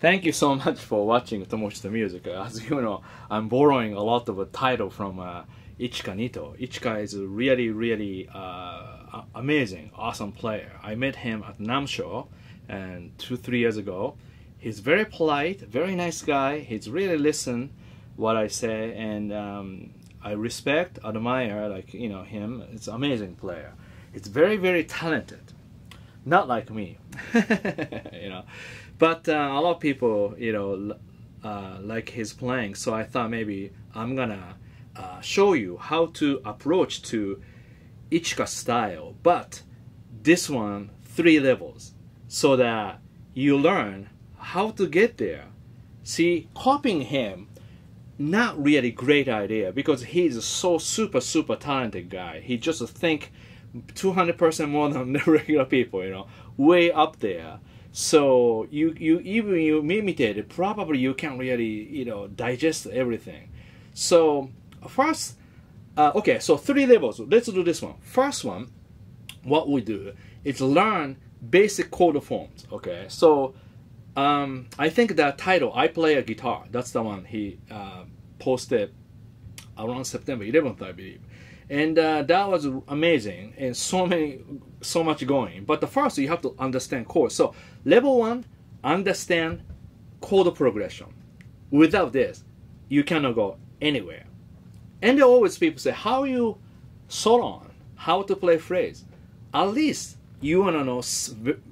Thank you so much for watching Tomo Fujita Music. As you know, I'm borrowing a lot of a title from uh, Ichika Nito. Ichika is a really, really uh, amazing, awesome player. I met him at NAMM show and two, three years ago. He's very polite, very nice guy. He's really listen what I say, and um, I respect, admire, like you know him. It's amazing player. It's very, very talented. Not like me, you know. But uh, a lot of people, you know, uh, like his playing. So I thought maybe I'm gonna uh, show you how to approach to Ichika style. But this one, three levels, so that you learn how to get there. See, copying him, not really great idea because he's so super super talented guy. He just think 200% more than the regular people, you know, way up there. So you you even you imitate it, probably you can't really you know digest everything. So first, uh, okay, so three levels. Let's do this one. First one, what we do is learn basic chord forms. Okay, so um, I think that title "I Play a Guitar" that's the one he uh, posted around September 11th, I believe and uh, that was amazing and so many so much going. But the first you have to understand chords so level one understand chord progression. Without this you cannot go anywhere. And there always people say how you solo on how to play phrase. At least you want to know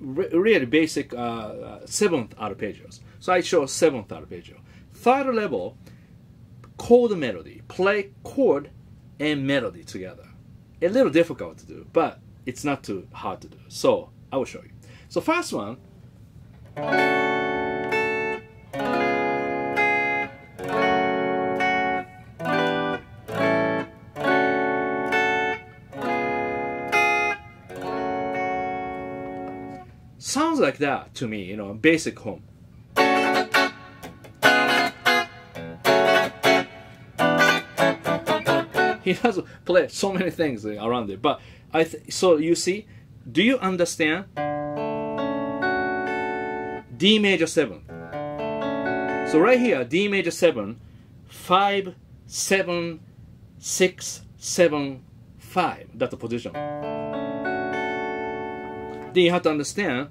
really basic uh, uh, seventh arpeggios. So i show seventh arpeggio. Third level chord melody. Play chord and melody together. A little difficult to do, but it's not too hard to do. So I will show you. So first one. Sounds like that to me, you know, basic home. he has played so many things around it. But I so you see, do you understand? D major seven. So right here, D major seven, five, seven, six, seven, five. That's the position. Then you have to understand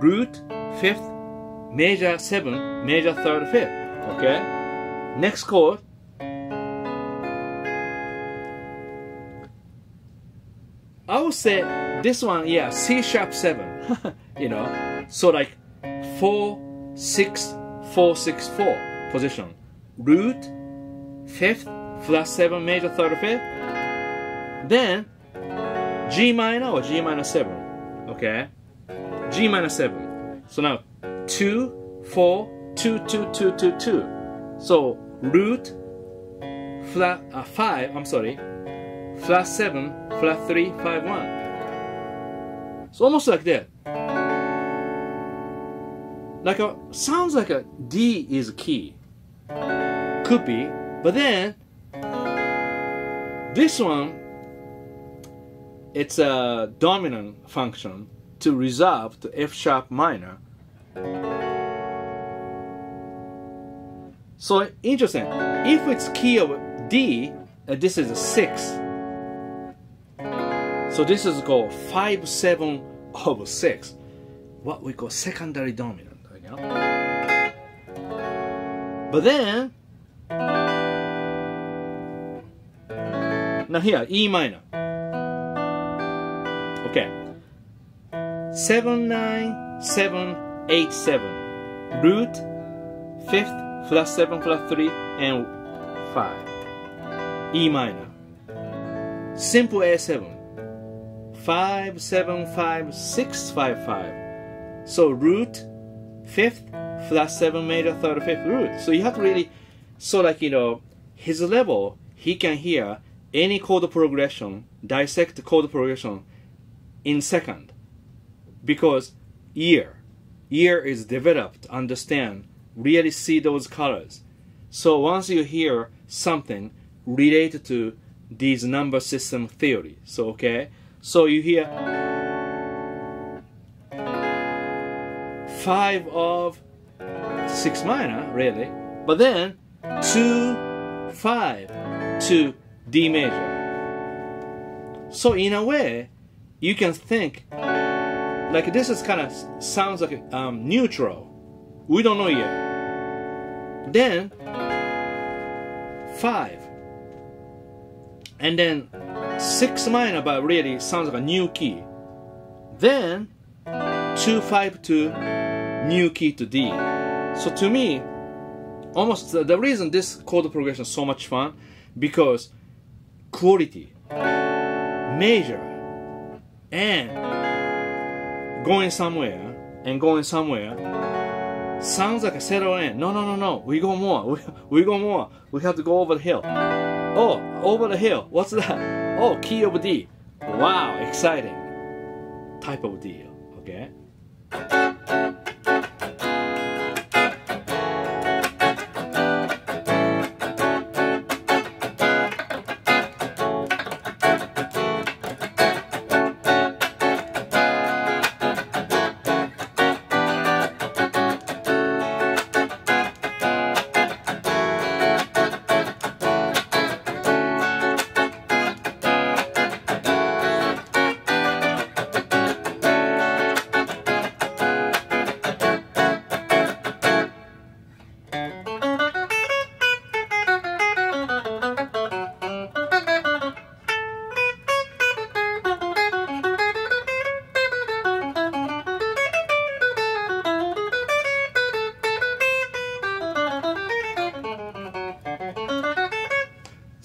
root fifth, major seven, major third, fifth. Okay. Next chord I would say this one, yeah, C sharp seven. you know, so like four, six, four, six, four position. Root, fifth, flat seven, major third, fifth. Then G minor or G minor seven. Okay, G minor seven. So now two, four, two, two, two, two, two. So root, flat uh, five. I'm sorry, flat 7, flat 3, 5, 1. It's almost like that. Like a, sounds like a D is a key. Could be, but then this one, it's a dominant function to resolve to F sharp minor. So interesting. If it's key of D, uh, this is a 6 so this is called 5 7 of 6, what we call secondary dominant. You know? But then, now here, E minor. Okay. 7 9 7 8 7. Root, 5th, flat 7, flat 3, and 5. E minor. Simple A7 five seven five six five five. So root fifth flat seven major third fifth root. So you have to really so like you know his level he can hear any chord progression, dissect chord progression in second. Because ear ear is developed, understand, really see those colors. So once you hear something related to these number system theory, so okay, so you hear five of six minor, really, but then two, five to D major. So in a way, you can think like this is kind of sounds like um, neutral. We don't know yet. Then five, and then six minor, but really sounds like a new key. Then two five to new key to D. So to me, almost the, the reason this chord progression is so much fun because quality, major, and going somewhere and going somewhere sounds like a settle in. No, no, no, no. We go more. We, we go more. We have to go over the hill. Oh, over the hill. What's that? Oh, key of D. Wow, exciting. Type of deal. Okay.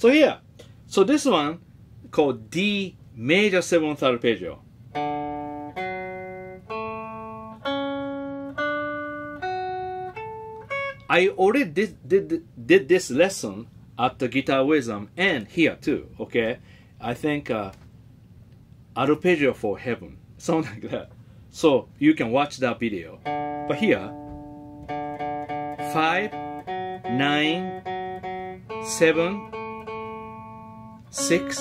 So so this one called D major seventh arpeggio. I already did, did did this lesson at the Guitar Wisdom and here too. Okay, I think uh, arpeggio for heaven, something like that. So you can watch that video. But here, five, nine, seven, six,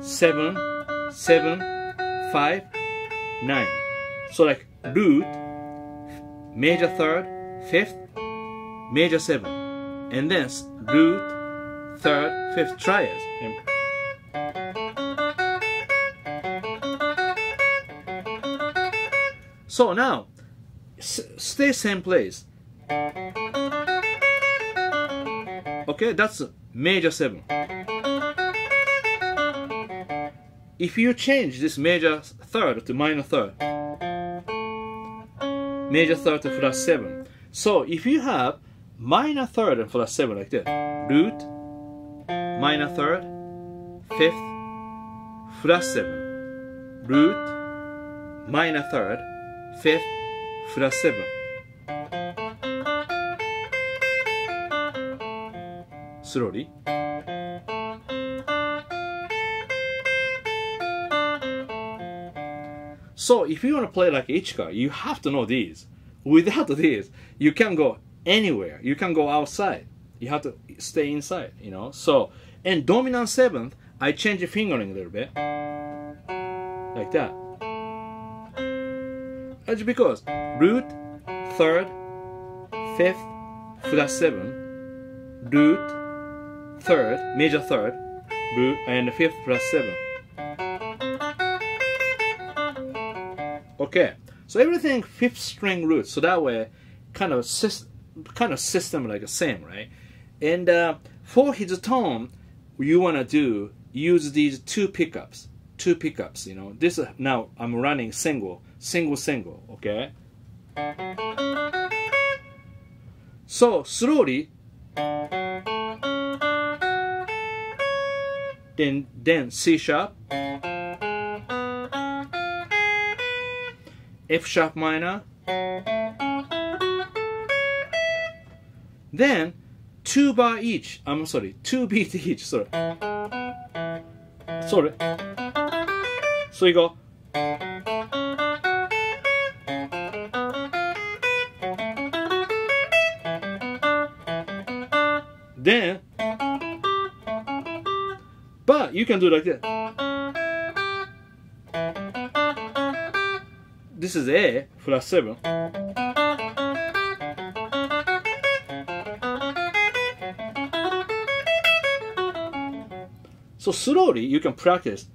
seven, seven, five, nine. So like root, major third, fifth, major seven, and then root, third, fifth triads. And so now, stay same place. Okay, that's major seven. If you change this major third to minor third, major third to flat seven. So if you have minor third and flat seven like this, root, minor third, fifth, flat seven, root, minor third, fifth, flat seven. Slowly. So if you want to play like Ichika, you have to know these. Without these, you can't go anywhere. You can't go outside. You have to stay inside, you know. So, and dominant seventh, I change the fingering a little bit. Like that. That's because root, third, fifth, flat seven, root, third, major third, root, and fifth flat seven. Okay, so everything fifth string root, so that way, kind of kind of system like the same, right? And uh, for his tone, you wanna do use these two pickups, two pickups. You know, this is now I'm running single, single, single. Okay. So slowly, then then C sharp. F sharp minor. Then two bar each. I'm sorry, two beat each. Sorry. Sorry. So you go. Then, but you can do it like that. this is A flat 7. So slowly you can practice.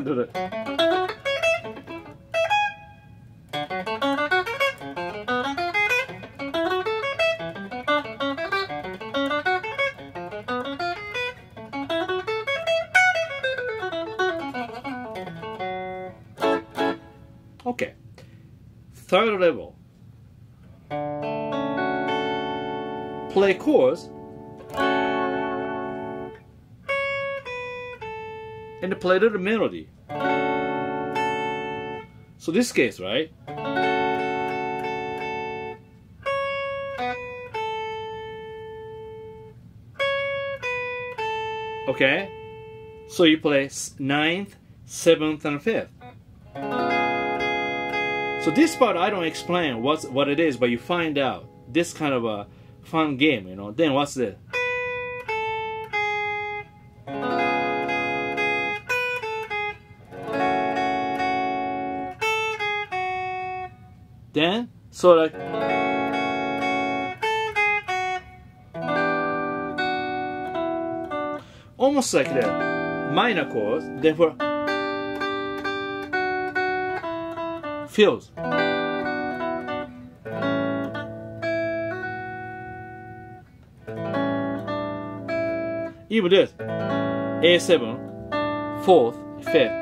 You can do that. Okay. Third level. Play chords and play the melody. So this case, right? Okay? So you play s- ninth, seventh, and fifth. So this part I don't explain what's what it is, but you find out this kind of a fun game, you know. Then what's this? Then so like almost like the minor chords, then for fills. Even this A7, fourth, fifth.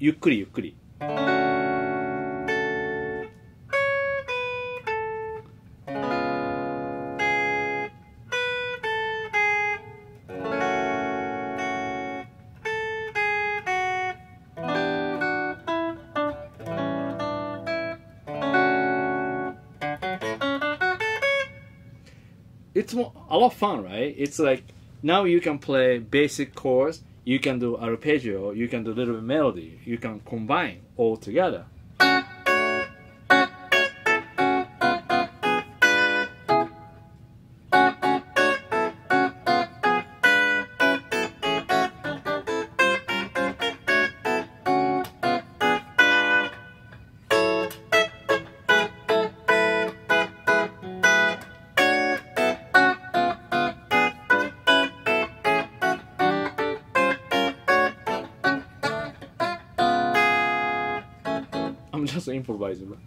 ゆゆっくりゆっくり。It's more, a lot of fun, right? It's like now you can play basic chords, you can do arpeggio, you can do a little bit melody, you can combine all together. Just improvising.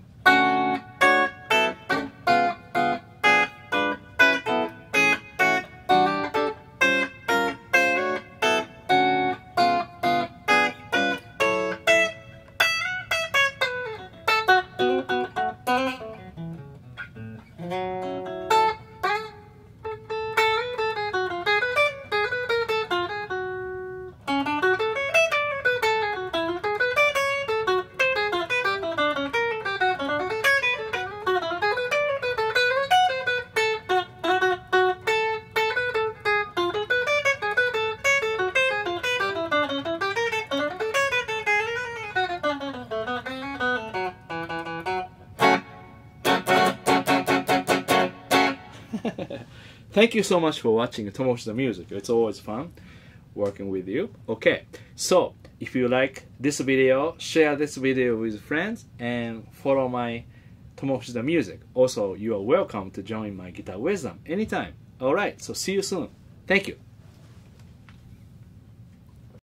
Thank you so much for watching Tomo Fujita Music. It's always fun working with you. Okay, so if you like this video, share this video with friends and follow my Tomo Fujita Music. Also, you are welcome to join my Guitar Wisdom anytime. Alright, so see you soon. Thank you.